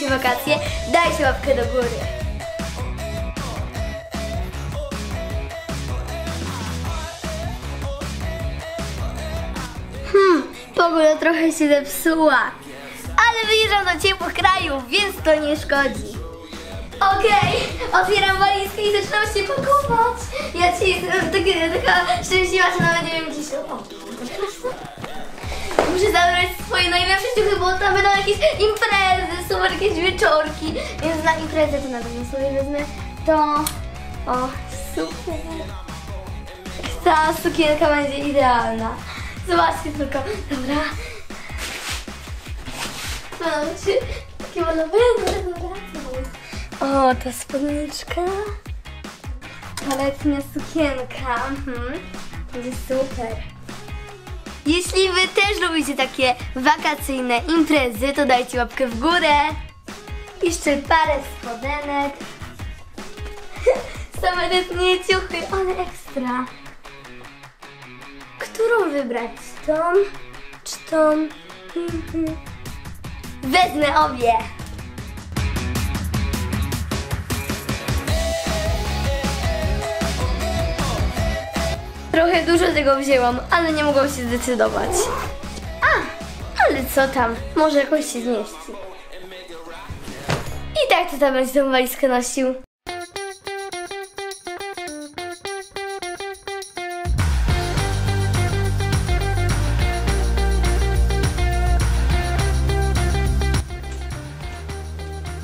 lubicie wakacje, dajcie łapkę do góry. Hmm, pogoda trochę się zepsuła. Ale wyjeżdżam do ciepłych krajów, więc to nie szkodzi. Okej, otwieram walizkę i zaczynam się pakować. Ja ci jestem taka, taka szczęśliwa, że nawet nie wiem gdzie się... O, zabrać swoje najlepsze ciuchy, bo tam będą jakieś imprezy, super jakieś wieczorki. Więc na imprezę to na pewno sobie wezmę to. O, super. Ta sukienka będzie idealna. Zobaczcie tylko. Dobra. Zobaczcie. Takie malowe. O, ta spódniczka. Letnia sukienka. Mhm. Będzie super. Jeśli wy też lubicie takie wakacyjne imprezy, to dajcie łapkę w górę. Jeszcze parę spodenek. Same letnie ciuchy, one ekstra. Którą wybrać? Tą czy tą? Mhm. Wezmę obie. Trochę dużo tego wzięłam, ale nie mogłam się zdecydować. A, ale co tam, może jakoś się zmieści. I tak to tam będzie tą walizkę nosił.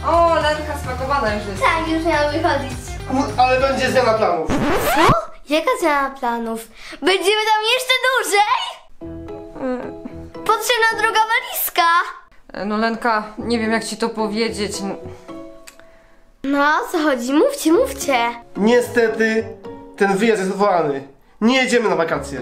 O, Lenka spakowana już jest. Tak, już miałam wychodzić. Ale będzie zmiana planów. Co? Jaka zmiana planów? Będziemy tam jeszcze dłużej? Potrzebna druga walizka. No Lenka, nie wiem jak ci to powiedzieć. No, o co chodzi? Mówcie, mówcie. Niestety, ten wyjazd jest odwołany. Nie jedziemy na wakacje.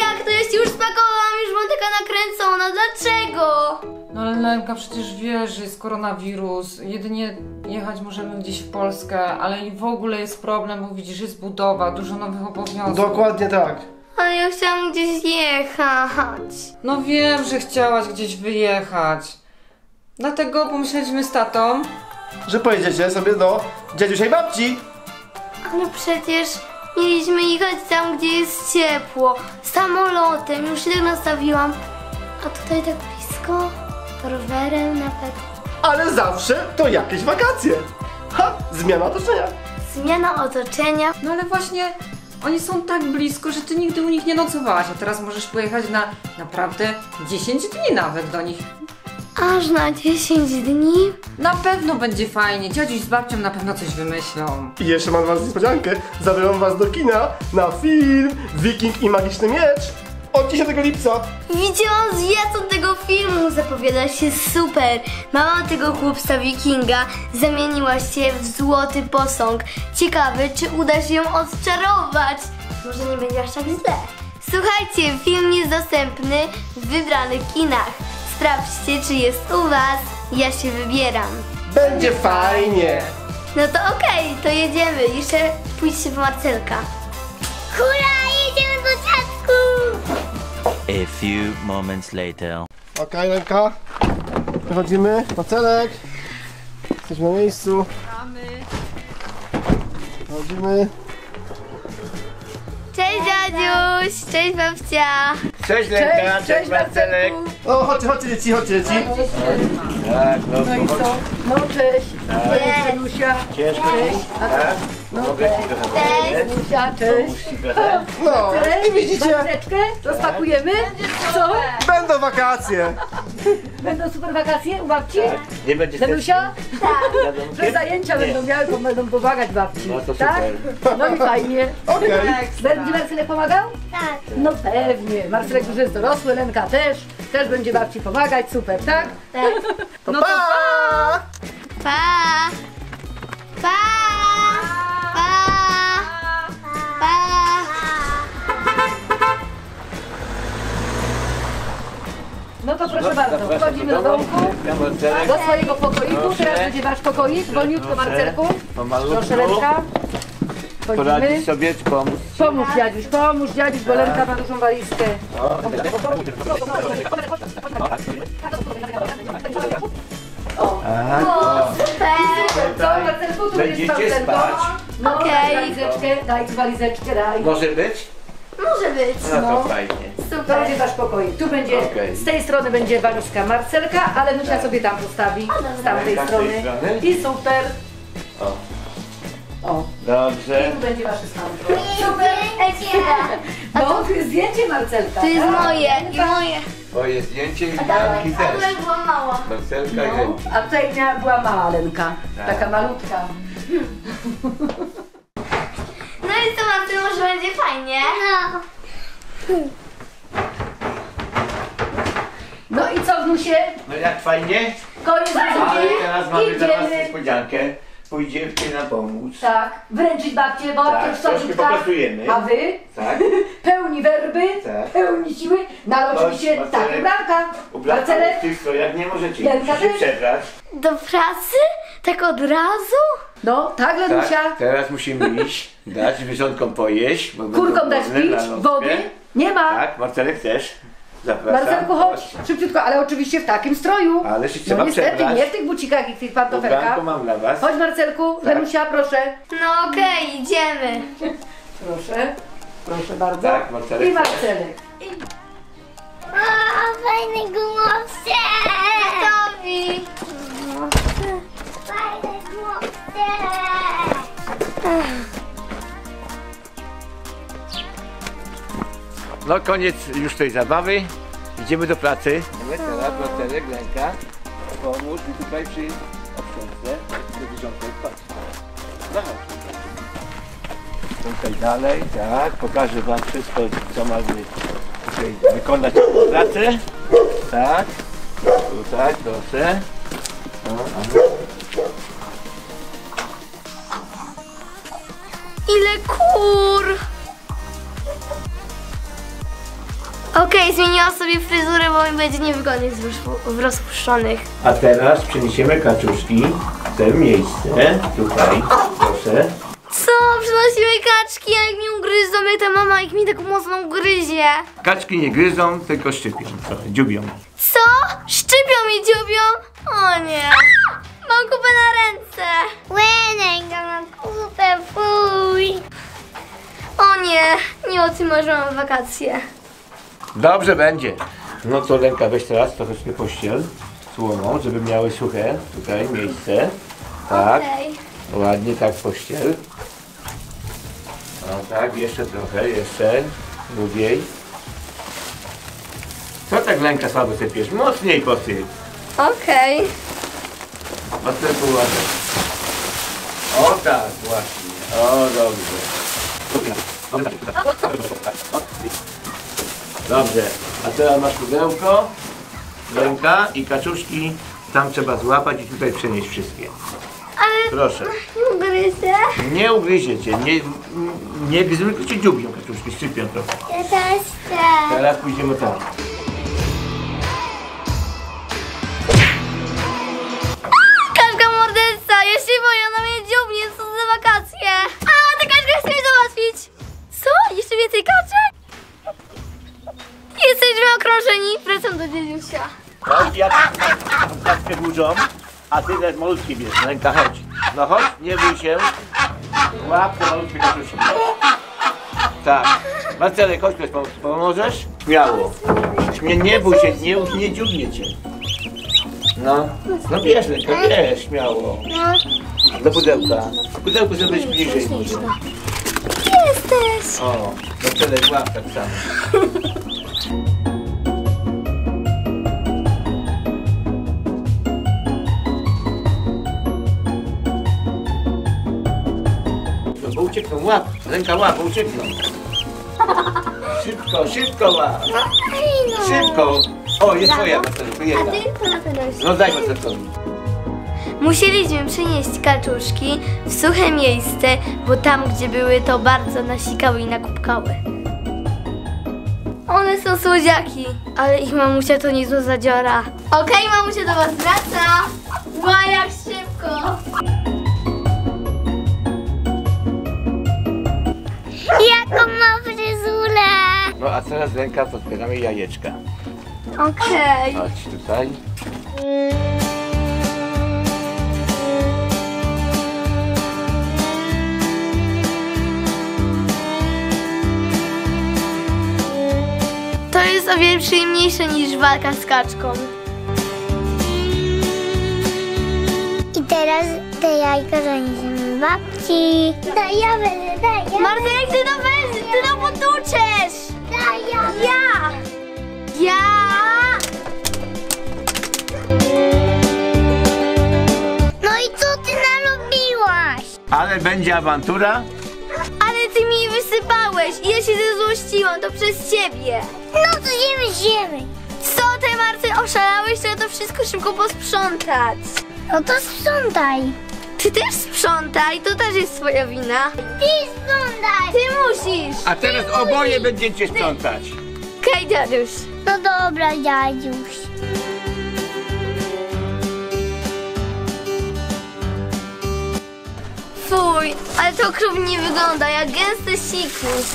Jak to jest? Już spakowałam, już mam taka nakręcona. Dlaczego? No ale Lenka, przecież wiesz, że jest koronawirus. Jedynie jechać możemy gdzieś w Polskę, ale i w ogóle jest problem, bo widzisz, jest budowa, dużo nowych obowiązków. Dokładnie tak. Ale ja chciałam gdzieś jechać. No wiem, że chciałaś gdzieś wyjechać. Dlatego pomyśleliśmy z tatą. Że pojedziecie sobie do dziadusia i babci. Ale przecież mieliśmy jechać tam, gdzie jest ciepło. Samolotem, już się tak nastawiłam. A tutaj tak blisko. Rowerem nawet. Ale zawsze to jakieś wakacje. Ha! Zmiana otoczenia. Zmiana otoczenia. No ale właśnie oni są tak blisko, że ty nigdy u nich nie nocowałaś, a teraz możesz pojechać na naprawdę 10 dni nawet do nich. Aż na 10 dni. Na pewno będzie fajnie. Dziadziuś z babcią na pewno coś wymyślą. I jeszcze mam dla was niespodziankę. Zabiorą was do kina na film Wiking i Magiczny Miecz od 10 lipca. Widziałam zwiastun tego filmu, zapowiada się super. Mama tego chłopca wikinga zamieniła się w złoty posąg. Ciekawe, czy uda się ją odczarować. Może nie będzie aż tak źle. Słuchajcie, film jest dostępny w wybranych kinach. Sprawdźcie, czy jest u was. Ja się wybieram. Będzie fajnie. No to okej, to jedziemy. Jeszcze pójdźcie po Marcelka. Hurra, jedziemy do dziadku! A few moments later. Okej, Lenka. Wychodzimy. Pacelek. Jesteśmy na miejscu. Chodzimy. Cześć dziadziuś, cześć babcia. Cześć Lenka, cześć, Marcelek. O, chodźcie, chodźcie dzieci, chodźcie dzieci. Tak, no, No i co? No cześć. Cześć. Lusia. ciężko ci? Tak? Trochę Cześć. Lusia, cześć. Trochę? No, i widzicie, Maseczkę rozpakujemy. Co? będą wakacje. Będą super wakacje u babci? Nie będzie Danusia? stresów? Że zajęcia Nie. będą miały, bo będą pomagać babci. No to tak? super. No i fajnie. Okej. Będzie Marcelek pomagał? Tak. No pewnie. Marcelek już jest dorosły, Lenka też. Też będzie babci pomagać, super, tak? Tak. No pa! Pa! Pa! Pa! No to proszę bardzo, wchodzimy do domku. Do swojego pokoiku, teraz będzie wasz pokoik, wolniutko Marcelku. Proszę Lenka. Poradzisz sobie, czy pomóc? Pomóż dziadziuś, pomóż dziadziuś, bo Lenka ma dużą walizkę. O, Tak. Super. Co, Marcelku, tu Będziecie jest Marcelko. spać. No, Okej. daj walizeczkę, daj walizeczkę, daj. Może być? Może być. No No. to fajnie. To Super. będzie wasz pokoik. Tu będzie, Okej. z tej strony będzie walizka Marcelka, ale Nusia sobie tam postawi, z tamtej Tak, z strony. strony? I super. O. O, Dobrze. i tu będzie wasze stanko. Super. Ekstra. No, tu jest zdjęcie Marcelka. To jest tak? moje i moje. Moje zdjęcie i Janki też. była mała. Marcelka i No, Janki. a tutaj miała, była mała Lenka, Tak. taka malutka. Może będzie fajnie? No. No i co, Wnusie? No jak fajnie? Koniec Ale teraz mamy dla was Idziemy. niespodziankę. Pójdziecie nam pomóc. Tak, wręczyć babcię, bo Tak, to w troszkę. A wy? Tak? Pełni werby, Tak. pełni siły. No oczywiście Chodź, tak, Marcelek. ubranka. Ubrać Marcelek, w tych strojach nie możecie. Musicie też? przebrać. Do pracy? Tak od razu? no tak Lenusia. Tak, teraz musimy iść, dać zwierzątkom pojeść. Kurkom dać pić, wody. Nie ma. Tak, Marcelek też. Zapraszam. Marcelku, chodź, szybciutko, ale oczywiście w takim stroju. Ale się No trzeba niestety, przebrać. nie w tych bucikach i w tych pantofelkach. Ubranko mam dla was. Chodź Marcelku, Tak. Proszę. No okej, idziemy. Proszę, proszę bardzo. Tak, Marcelek I Marcelek. A, fajny gumowce! Gotowi! Fajne gumowce! No koniec już tej zabawy. Idziemy do pracy. Teraz Marcelek, Lenka, pomóż mi tutaj przy obsiądce. Do zwierzątek, patrz. Tutaj dalej, tak, pokażę wam wszystko, co mamy tutaj wykonać pracę. Tak, tutaj, proszę. No, Ile kur! Okej, zmieniłam sobie fryzurę, bo mi będzie niewygodnie z rozpuszczonych. A teraz przeniesiemy kaczuszki w to miejsce. Tutaj, proszę. Co? Przynosimy kaczki, a jak mnie ugryzą, jak ta mama, jak mi tak mocno ugryzie. Kaczki nie gryzą, tylko szczypią trochę, dziubią. Co? Szczypią mi dziubią? O nie. Mam kupę na ręce. Łenęga, mam kupę, fuj. O nie, nie o tym marzyłam w wakacje. Dobrze będzie. No to Lenka, weź teraz troszeczkę pościel słoną, żeby miały suche tutaj miejsce. Tak, Okej. ładnie tak pościel. No tak, jeszcze trochę, jeszcze. Drugiej. Co tak Lenka słabo sypiesz? Mocniej posyp. Okej. Ładnie. O tak, właśnie. O, dobrze. Dobrze, a teraz masz pudełko, ręka i kaczuszki. Tam trzeba złapać i tutaj przenieść wszystkie. Ale Proszę. ugryzę. Nie ugryzie cię, nie, nie gryzą, tylko cię dziubią kaczuszki, szczypią trochę. Ja też chcę. Teraz pójdziemy tam. Dużą, a ty też malutki bierz. Ręka, chodź. No chodź, nie bój się. Łap te malutkie kaczuszki. Tak. Marcelek, chodź, ktoś pom- pomożesz? Śmiało. Nie, nie bój się, nie, nie dziubnie cię. No, no bierz rękę, bierz, śmiało. Do pudełka. W pudełku żeby być bliżej może. Jesteś. O, Marcelek, łap tak samo. No uciekną, łap, ręka łap, uciekną. Szybko, szybko łap, szybko. O, jest twoja, Marcelek, jedna. No daj Marcelkowi. Musieliśmy przynieść kaczuszki w suche miejsce, bo tam, gdzie były, to bardzo nasikały i nakupkały. One są słodziaki, ale ich mamusia to niezła zadziora. Okej, mamusia do was wraca. Ła, jak szybko. No a teraz ręka podpieramy jajeczka. Okej. Okay. Chodź tutaj. To jest o wiele przyjemniejsze niż walka z kaczką. I teraz te jajka zanieśmy babci. No daj, ja będę, daj, ja Marta, jak ty to weź, ty to potuczesz! Ja Ja! Ja! No i co ty narobiłaś? Ale będzie awantura? Ale ty mi wysypałeś i ja się zezłościłam, to przez ciebie. No to ziemy, ziemy. Co ty, Marcel, oszalałeś? Trzeba to wszystko szybko posprzątać. No to sprzątaj. Ty też sprzątaj, to też jest twoja wina. Ty sprzątaj. Ty musisz. A teraz oboje będziecie sprzątać. Okej, dziaduś. No dobra, dziadziuś. Fuj, ale to okropnie wygląda, jak gęsty sikus.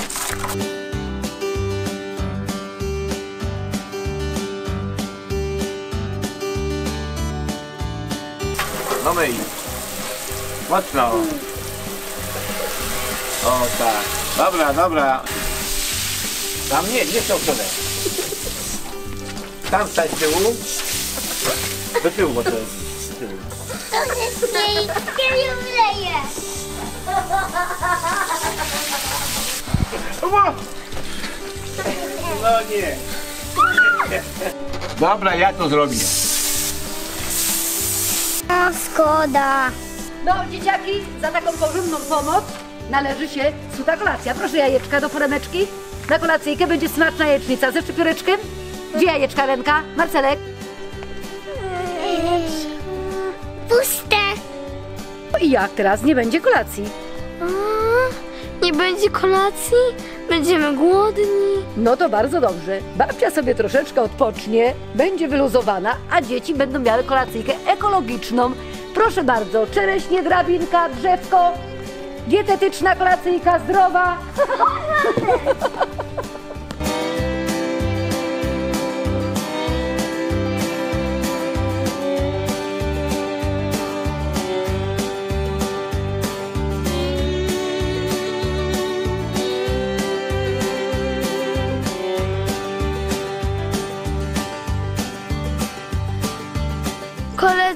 No myj. Mocno. O tak. Dobra, dobra. Tam nie, nie w tą. Tam stać z tyłu. Do tyłu, bo to jest z tyłu. To śmieje, kiedy wleje. No nie. Dobra, ja to zrobię. No szkoda. No, dzieciaki, za taką porządną pomoc należy się suta kolacja. Proszę jajeczka do foremeczki. Na kolacyjkę będzie smaczna jajecznica ze szczypioreczkiem. Gdzie jajeczka, Lenka? Marcelek? Puste. No I jak teraz? Nie będzie kolacji. Nie będzie kolacji? Będziemy głodni. No to bardzo dobrze. Babcia sobie troszeczkę odpocznie, będzie wyluzowana, a dzieci będą miały kolacyjkę ekologiczną. Proszę bardzo, czereśnie, drabinka, drzewko, dietetyczna kolacyjka, zdrowa.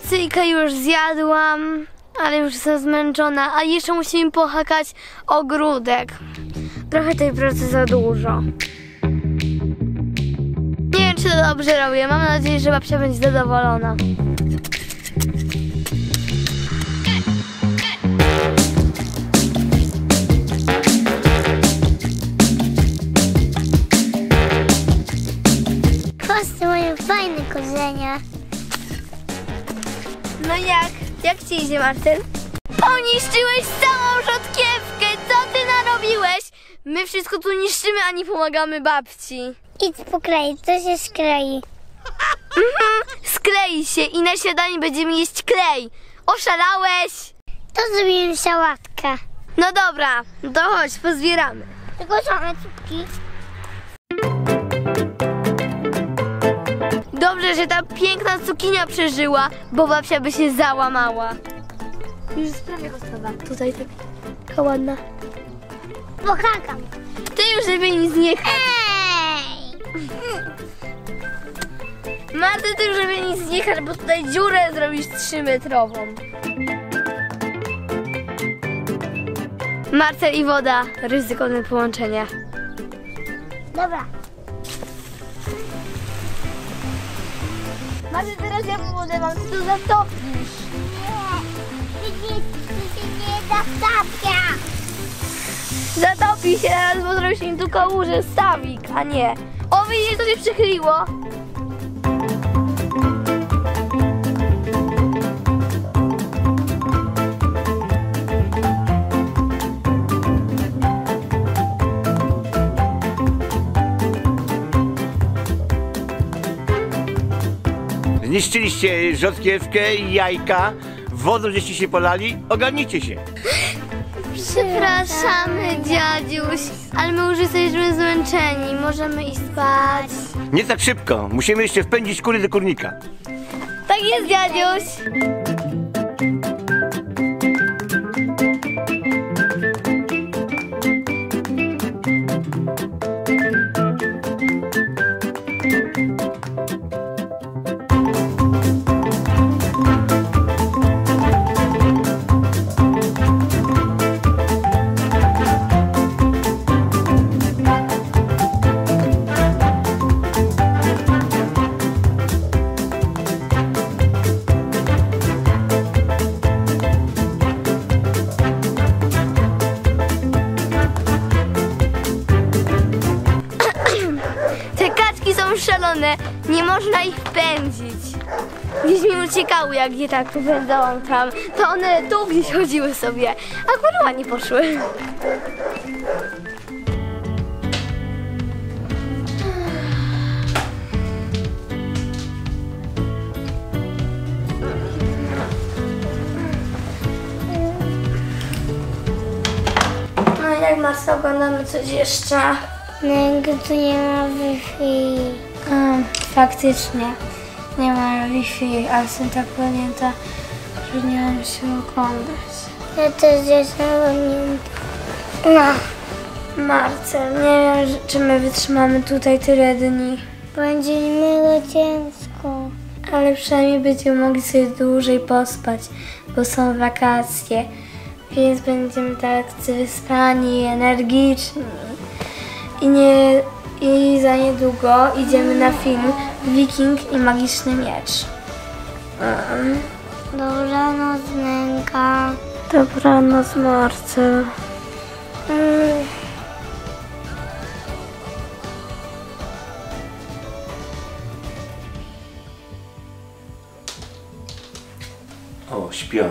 Kolacyjkę już zjadłam, ale już jestem zmęczona, a jeszcze musimy pohakać ogródek. Trochę tej pracy za dużo. Nie wiem, czy to dobrze robię. Mam nadzieję, że babcia będzie zadowolona. Kosty mają fajne korzenie. No jak? Jak ci idzie, Marcel? Poniszczyłeś całą rzodkiewkę! Co ty narobiłeś? My wszystko tu niszczymy, a nie pomagamy babci. Idź pokleić, to się sklei. Mhm, sklei się i na śniadanie będziemy jeść klej. Oszalałeś? To zrobimy sałatkę. No dobra, to chodź, pozbieramy. Tylko same cupki. Dobrze, że ta piękna cukinia przeżyła, bo babcia by się załamała. Już jest prawie gotowa. Tutaj taka ładna. Pohakam. Ty już lepiej nic nie chać. Ej! Marta, ty już lepiej nic nie chać, bo tutaj dziurę zrobisz trzymetrową. Marcel i woda. Ryzykowne połączenie. Dobra. Teraz ja wodę mam, to zatopisz. Nie, ty nie, ty się nie da stawia. Zatopi się teraz, bo zrobił się mi tu kałuże, stawik, a nie. O, widzisz, to się przychyliło. Zniszczyliście rzodkiewkę i jajka. Wodą żeście się polali. Ogarnijcie się. Przepraszamy, dziadziuś, ale my już jesteśmy zmęczeni. Możemy iść spać. Nie tak szybko. Musimy jeszcze wpędzić kury do kurnika. Tak jest, dziadziuś. Nie można ich pędzić. Gdzieś mi uciekały, jak je tak pędzałam tam, to one tu gdzieś chodziły sobie, a ładnie poszły. No jak Marta oglądamy coś jeszcze? Nigdy nie ma Wi-Fi. Um, faktycznie. Nie ma Wi-Fi, ale jestem tak pamięta, że nie mam się oglądać. Ja też jestem. No, Marcel, nie wiem, czy my wytrzymamy tutaj tyle dni. będzie mega ciężko. Ale przynajmniej będziemy mogli sobie dłużej pospać, bo są wakacje. Więc będziemy tacy wyspani, energiczni. I, nie, I za niedługo idziemy na film Wiking i Magiczny Miecz. Um, Dobranoc, Nęka. Dobranoc, Marcel. Mm. O, śpią.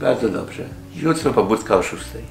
Bardzo dobrze. Jutro pobudka o szóstej.